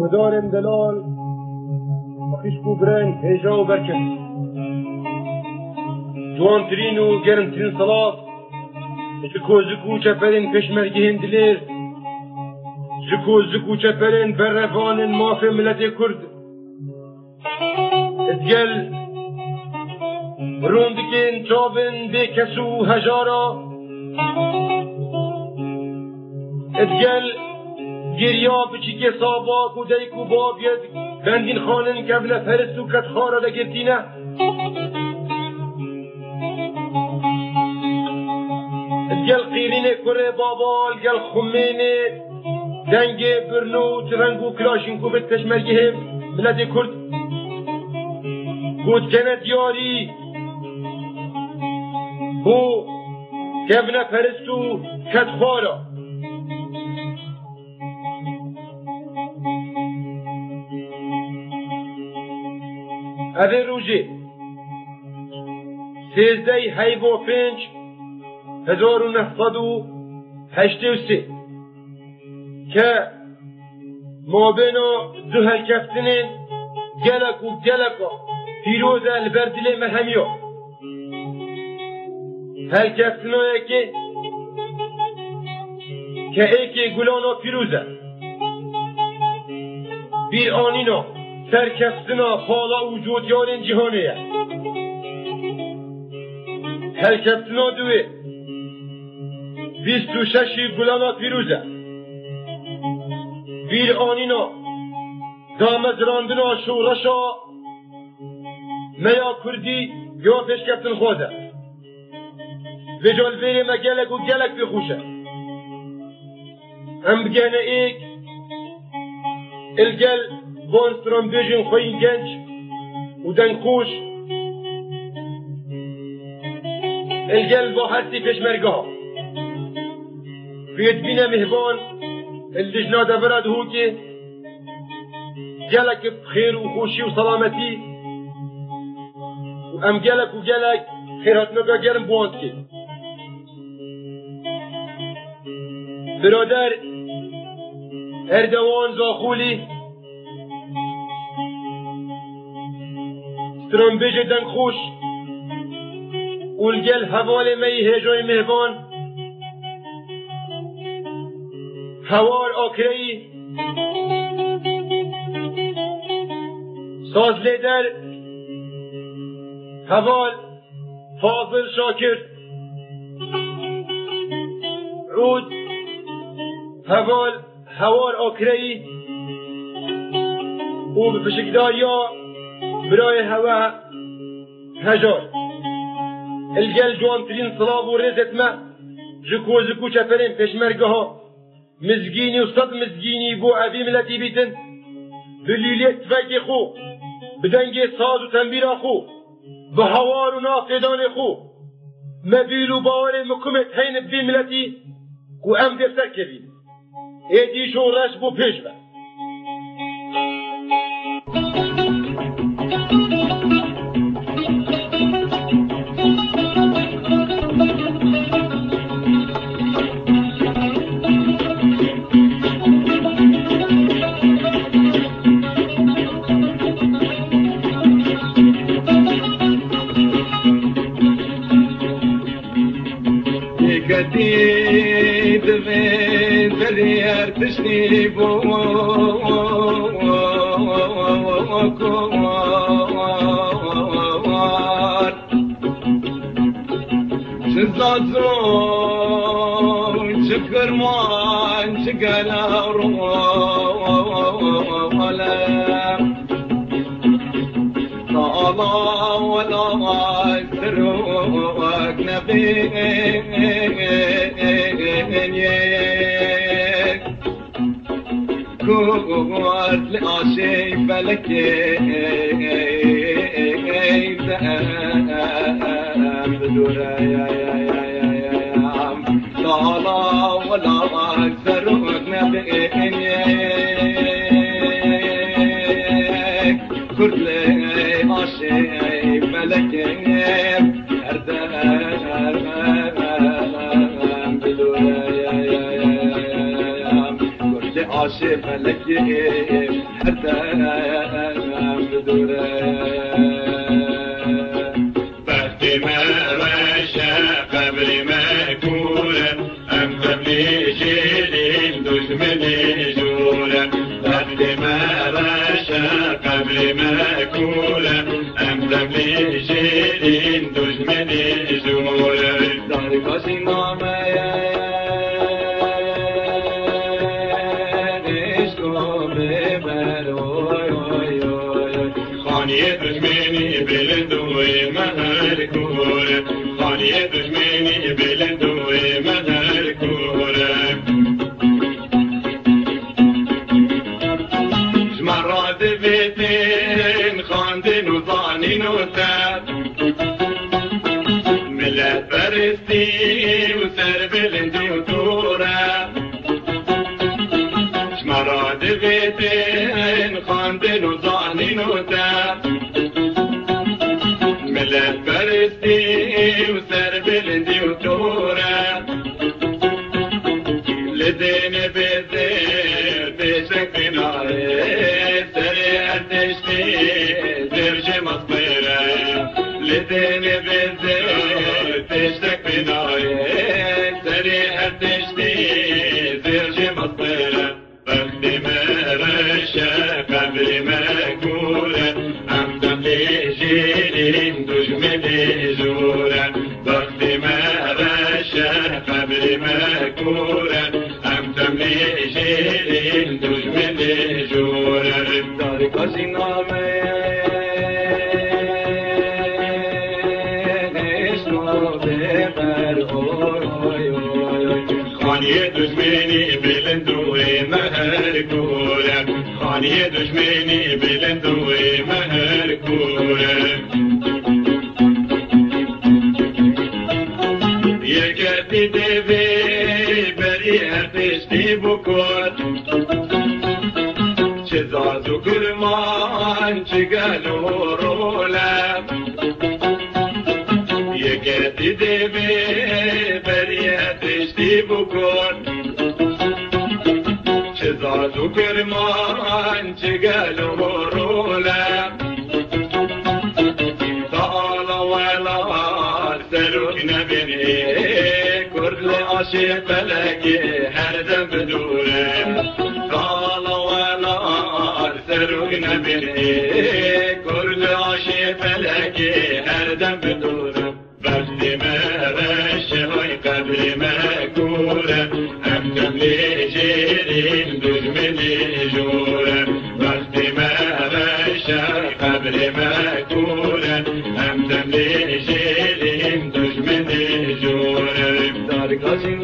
گهدار اندلال آخیش کو برنگ هجا و برکن جوان ترین و گرم ترین سلاف ایچه کو زکو چپرین پشمرگی مرگی هندلیر زکو زکو چپرین بر روان ماف ملت کرد. ادگل روندگین چابن بی کسو هجارا. ادگل sabak û deyk û babiyê bendîn xanên kevne perist û ketxara de girtîne گل قیرین کره بابال گل خمینه. دنگ برنو ترنگ و کلاشینکو به تشمرگی هم ملت کرد. گود کنه دیاری. بو کبنه پرستو کتخوارا اوه روژه سیزده هیو و پنج هزار و نهصد و هشت و سه. که ما بنا دو هلکفتنین گلک و گلکا پیروز البردل مهمیا هلکفتنایی که که ایکی گلانا پیروزه bir anina serkeftina hala vücut yarın cihaniye. Helkeftina düve بیست و ششی گلانا پیروزه ویر آنینا دامز راندنا شورشا میا کردی یا پیش کفتن خوزه و جال بیری ما گلک و گلک بخوشه ام بگهنه ایک الگل بونسترام بیجن خوی گنج و دن خوش الگل با هستی پیشمرگاه بيد بينا مهبان اللجنة دبرد هو كي جالك بخير وخوشي وسلامتي وأم جالك وجالك خير هتنقى جالم بوانتكي برادر اردوان زاخولي سترنبيج دن خوش. والجل هوالي مي هجوي مهبان هوار آکری ساز لیدر هوال فاضل شاکر. عود هوال هوار آکری او به فشکداریا برای هوا هجار. الگل جوانترین صلاب و رزت ما جکو زکو چپرین پشمرگه ها مزگینی و صد مزگینی بو اوی ملتی بیتن. بلیلیت تفکی خو بدنگ ساز و تنبیر خو به هوار و نافدان خو. مبیل و باور مکمت هین بی ملتی کو ام دفتر کبین ایدی شو رش بو پیش بر. للير تشني بوكم شزازون شكرمان شقلا رولا طالا الوقت لعاشي بلكي بدون يا يا يا يا يا طالع ولا راك عاشق لك حتى أنا بعد ما رشا قبل ما اكون ام قبل جيل دوز من بعد ما رشا قبل ما كبير وثرب لندي وتورا شمراد بيتين خاندن وزعنين وتا ملت برستي وثرب لندي وتورا لدين بيتين بيشك نارين مرشة دنيا دشمني بلند ومهر يا كاتي دبي بريئة تشتي بكور شزاز وكل ما انشقالور قالوا رولا طال ولا سلوكنا بني. كل عشيق لك هر ذنب دولا طال جوره داری کاسی